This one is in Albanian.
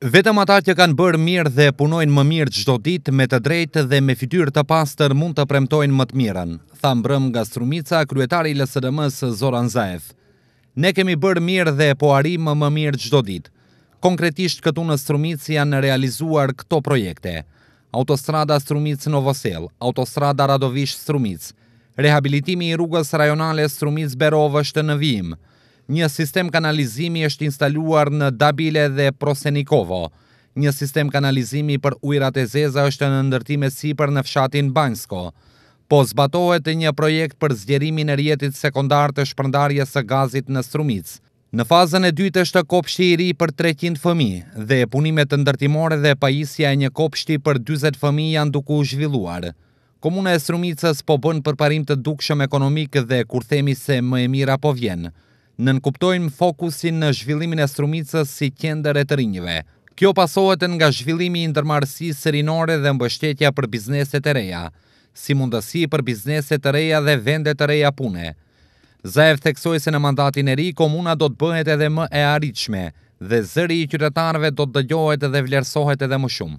Vetëm ata që kanë bërë mirë dhe punojnë më mirë çdo ditë me të drejtë dhe me fytyrë të pastër mund të premtojnë më të mirën, tha mbrëmë nga Strumica kryetari i LSDM-së Zoran Zaev. Ne kemi bërë mirë dhe po arrijmë më mirë çdo ditë. Konkretisht këtu në Strumicë janë realizuar këto projekte. Autostrada Strumicë-Novosel, autostrada Radovish-Strumicë, rehabilitimi i rrugës rajonale Strumicë-Berovë është në vijim. Një sistem kanalizimi është instaluar në Dabile dhe Prosenikovo. Një sistem kanalizimi për ujërat e zeza është në ndërtim e sipër në fshatin Bansko. Po zbatohet një projekt për zgjerimin e rrjetit sekondar të shpërndarjes së gazit në Strumicë. Në fazën e dytë është kopshti i ri për 300 fëmijë dhe punimet ndërtimore dhe pajisja e një kopshti për 40 fëmijë janë duke u zhvilluar. Komuna e Strumicës po bën përparim të dukshëm ekonomik dhe kur themi se më e mira po vjen, nënkuptojmë fokusin në zhvillimin e Strumicës si qendër e të rinjëve. Kjo pasohet nga zhvillimi i ndërmarrësisë së rinore dhe mbështetja për bizneset e reja, si mundësi për biznese të reja dhe vende të reja pune. Zaev theksoi se në mandatin e ri komuna do të bëhet edhe më e arritshme dhe zëri i qytetarëve do të dëgjohet dhe vlerësohet edhe më shumë.